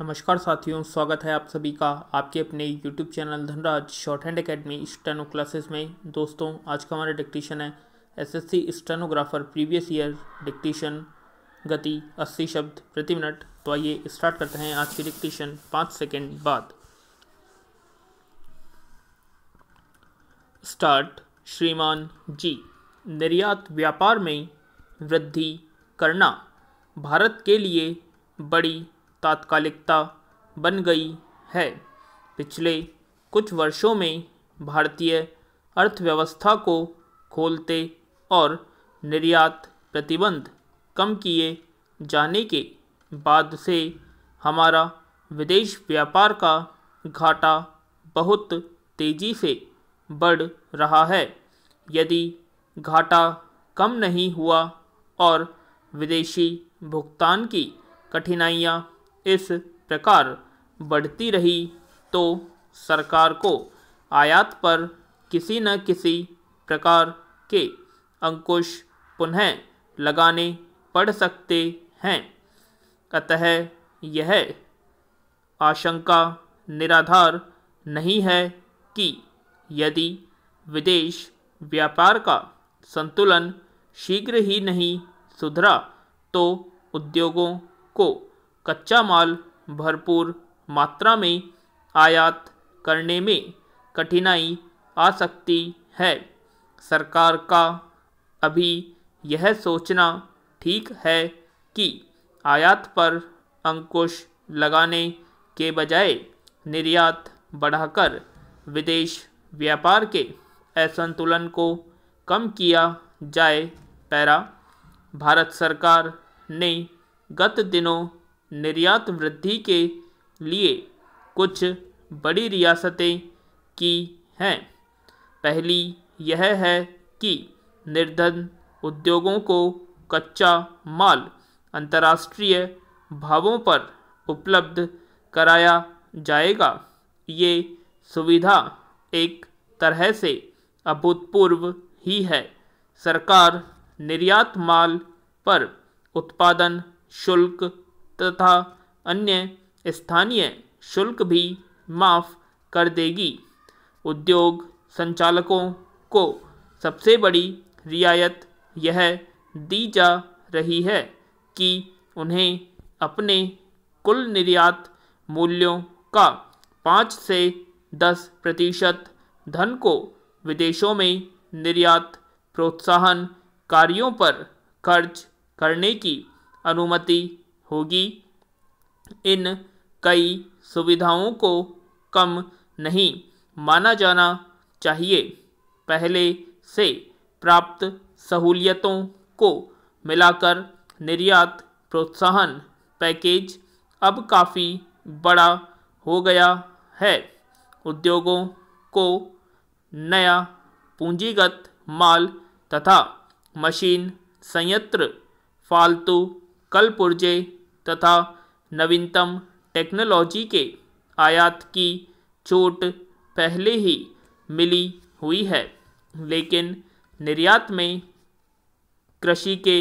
नमस्कार साथियों, स्वागत है आप सभी का आपके अपने YouTube channel Dhanraj shorthand academy steno classes में। दोस्तों, आज का हमारा डिक्टेशन है SSC stenographer previous year dictation गति 80 शब्द प्रति मिनट। तो आइए स्टार्ट करते हैं आज की डिक्टेशन पाँच सेकेंड बाद। स्टार्ट श्रीमान जी, निर्यात व्यापार में वृद्धि करना, भारत के लिए बड़ी तात्कालिकता बन गई है। पिछले कुछ वर्षों में भारतीय अर्थव्यवस्था को खोलते और निर्यात प्रतिबंध कम किए जाने के बाद से हमारा विदेश व्यापार का घाटा बहुत तेज़ी से बढ़ रहा है। यदि घाटा कम नहीं हुआ और विदेशी भुगतान की कठिनाइयाँ इस प्रकार बढ़ती रही तो सरकार को आयात पर किसी न किसी प्रकार के अंकुश पुनः लगाने पड़ सकते हैं। अतः यह आशंका निराधार नहीं है कि यदि विदेश व्यापार का संतुलन शीघ्र ही नहीं सुधरा तो उद्योगों को कच्चा माल भरपूर मात्रा में आयात करने में कठिनाई आ सकती है। सरकार का अभी यह सोचना ठीक है कि आयात पर अंकुश लगाने के बजाय निर्यात बढ़ाकर विदेश व्यापार के असंतुलन को कम किया जाए, पैरा। भारत सरकार ने गत दिनों निर्यात वृद्धि के लिए कुछ बड़ी रियासतें की हैं। पहली यह है कि निर्धन उद्योगों को कच्चा माल अंतर्राष्ट्रीय भावों पर उपलब्ध कराया जाएगा। ये सुविधा एक तरह से अभूतपूर्व ही है। सरकार निर्यात माल पर उत्पादन शुल्क तथा अन्य स्थानीय शुल्क भी माफ़ कर देगी। उद्योग संचालकों को सबसे बड़ी रियायत यह दी जा रही है कि उन्हें अपने कुल निर्यात मूल्यों का पाँच से दस प्रतिशत धन को विदेशों में निर्यात प्रोत्साहन कार्यों पर खर्च करने की अनुमति होगी। इन कई सुविधाओं को कम नहीं माना जाना चाहिए। पहले से प्राप्त सहूलियतों को मिलाकर निर्यात प्रोत्साहन पैकेज अब काफ़ी बड़ा हो गया है। उद्योगों को नया पूंजीगत माल तथा मशीन संयंत्र, फालतू कल पुर्जे तथा नवीनतम टेक्नोलॉजी के आयात की चोट पहले ही मिली हुई है। लेकिन निर्यात में कृषि के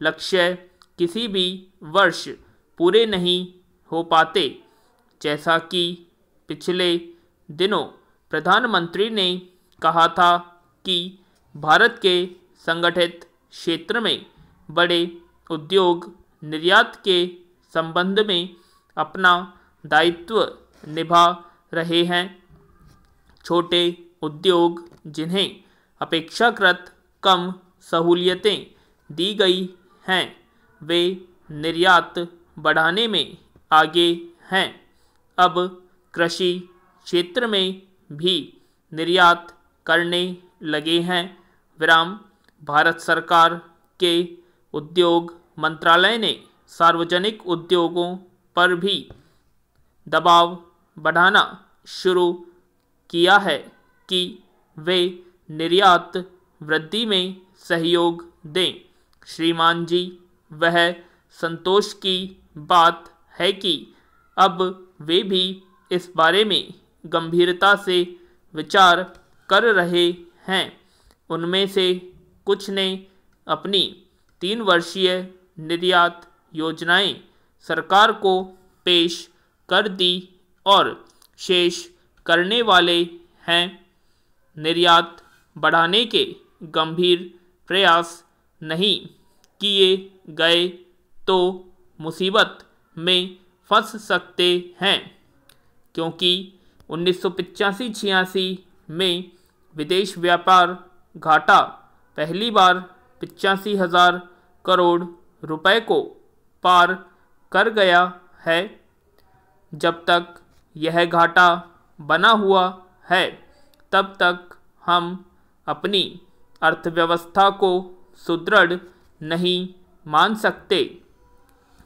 लक्ष्य किसी भी वर्ष पूरे नहीं हो पाते, जैसा कि पिछले दिनों प्रधानमंत्री ने कहा था कि भारत के संगठित क्षेत्र में बड़े उद्योग निर्यात के संबंध में अपना दायित्व निभा रहे हैं। छोटे उद्योग जिन्हें अपेक्षाकृत कम सहूलियतें दी गई हैं, वे निर्यात बढ़ाने में आगे हैं। अब कृषि क्षेत्र में भी निर्यात करने लगे हैं। विराम, भारत सरकार के उद्योग मंत्रालय ने सार्वजनिक उद्योगों पर भी दबाव बढ़ाना शुरू किया है कि वे निर्यात वृद्धि में सहयोग दें। श्रीमान जी, वह संतोष की बात है कि अब वे भी इस बारे में गंभीरता से विचार कर रहे हैं। उनमें से कुछ ने अपनी तीन वर्षीय निर्यात योजनाएँ सरकार को पेश कर दी और शेष करने वाले हैं। निर्यात बढ़ाने के गंभीर प्रयास नहीं किए गए तो मुसीबत में फंस सकते हैं, क्योंकि उन्नीस सौ छियासी में विदेश व्यापार घाटा। पहली बार पचासी हज़ार करोड़ रुपए को पार कर गया है, जब तक यह घाटा बना हुआ है, तब तक हम अपनी अर्थव्यवस्था को सुदृढ़ नहीं मान सकते।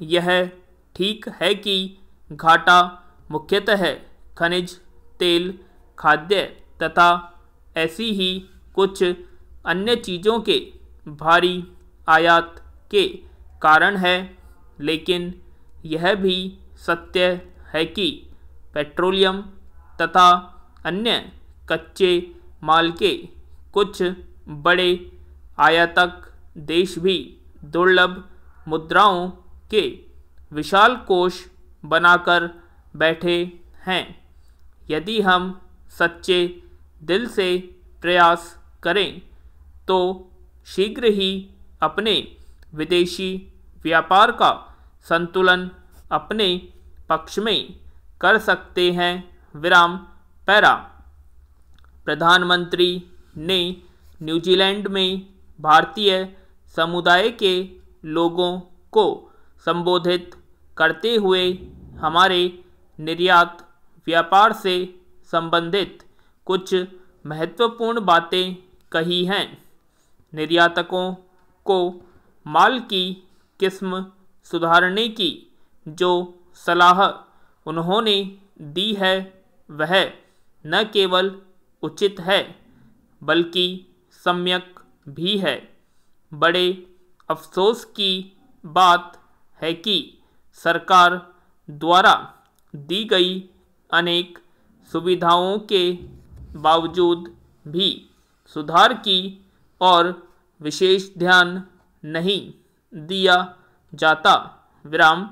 यह ठीक है कि घाटा मुख्यतः खनिज, तेल, खाद्य तथा ऐसी ही कुछ अन्य चीज़ों के भारी आयात के कारण है, लेकिन यह भी सत्य है कि पेट्रोलियम तथा अन्य कच्चे माल के कुछ बड़े आयातक देश भी दुर्लभ मुद्राओं के विशाल कोष बनाकर बैठे हैं। यदि हम सच्चे दिल से प्रयास करें तो शीघ्र ही अपने विदेशी व्यापार का संतुलन अपने पक्ष में कर सकते हैं। विराम, पैरा। प्रधानमंत्री ने न्यूजीलैंड में भारतीय समुदाय के लोगों को संबोधित करते हुए हमारे निर्यात व्यापार से संबंधित कुछ महत्वपूर्ण बातें कही हैं। निर्यातकों को माल की किस्म सुधारने की जो सलाह उन्होंने दी है, वह न केवल उचित है, बल्कि सम्यक भी है। बड़े अफसोस की बात है कि सरकार द्वारा दी गई अनेक सुविधाओं के बावजूद भी सुधार की और विशेष ध्यान नहीं दिया जाता। विराम,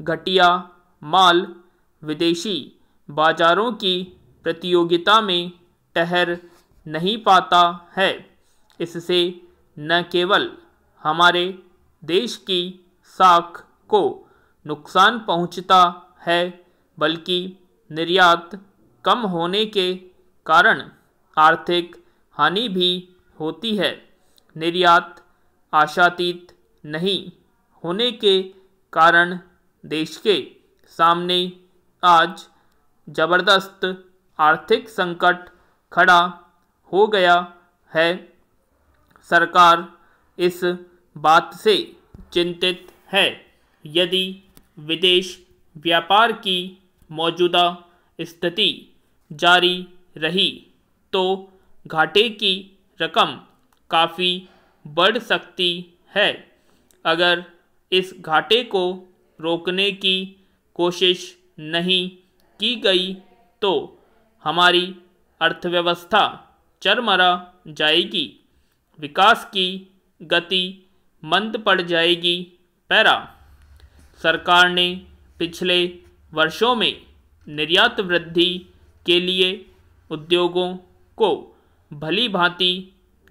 घटिया माल विदेशी बाजारों की प्रतियोगिता में ठहर नहीं पाता है। इससे न केवल हमारे देश की साख को नुकसान पहुँचता है, बल्कि निर्यात कम होने के कारण आर्थिक हानि भी होती है। निर्यात आशातीत नहीं होने के कारण देश के सामने आज ज़बरदस्त आर्थिक संकट खड़ा हो गया है। सरकार इस बात से चिंतित है। यदि विदेश व्यापार की मौजूदा स्थिति जारी रही तो घाटे की रकम काफ़ी बढ़ सकती है। अगर इस घाटे को रोकने की कोशिश नहीं की गई तो हमारी अर्थव्यवस्था चरमरा जाएगी, विकास की गति मंद पड़ जाएगी, पैरा। सरकार ने पिछले वर्षों में निर्यात वृद्धि के लिए उद्योगों को भली भांति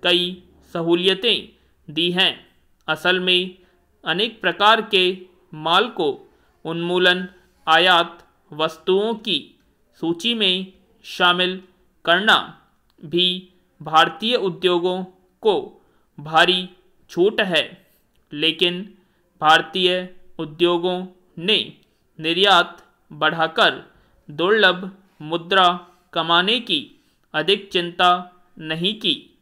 कई सहूलियतें दी हैं। असल में अनेक प्रकार के माल को उन्मूलन आयात वस्तुओं की सूची में शामिल करना भी भारतीय उद्योगों को भारी छूट है। लेकिन भारतीय उद्योगों ने निर्यात बढ़ाकर दुर्लभ मुद्रा कमाने की अधिक चिंता नहीं की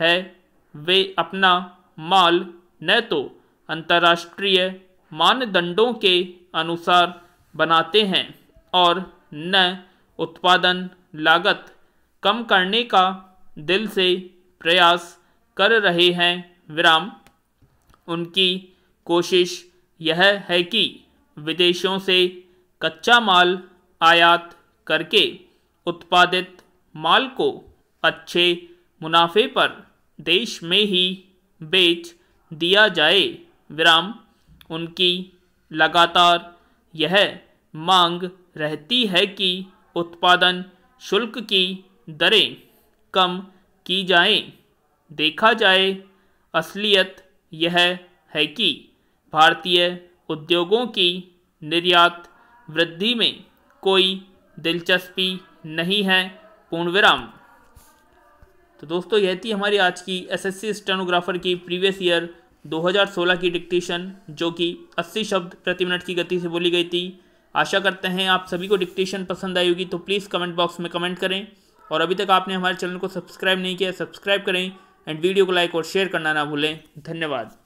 है। वे अपना माल, न तो अंतर्राष्ट्रीय मानदंडों के अनुसार बनाते हैं और न उत्पादन लागत कम करने का दिल से प्रयास कर रहे हैं विराम। उनकी कोशिश यह है कि विदेशों से कच्चा माल आयात करके उत्पादित माल को अच्छे मुनाफे पर देश में ही बेच दिया जाए। विराम, उनकी लगातार यह मांग रहती है कि उत्पादन शुल्क की दरें कम की जाएँ। देखा जाए, असलियत यह है कि भारतीय उद्योगों की निर्यात वृद्धि में कोई दिलचस्पी नहीं है। पूर्ण विराम। तो दोस्तों, यह थी हमारी आज की एसएससी स्टेनोग्राफर की प्रीवियस ईयर 2016 की डिक्टेशन जो कि 80 शब्द प्रति मिनट की गति से बोली गई थी। आशा करते हैं आप सभी को डिक्टेशन पसंद आई होगी तो प्लीज़ कमेंट बॉक्स में कमेंट करें। और अभी तक आपने हमारे चैनल को सब्सक्राइब नहीं किया सब्सक्राइब करें। एंड वीडियो को लाइक और शेयर करना ना भूलें। धन्यवाद।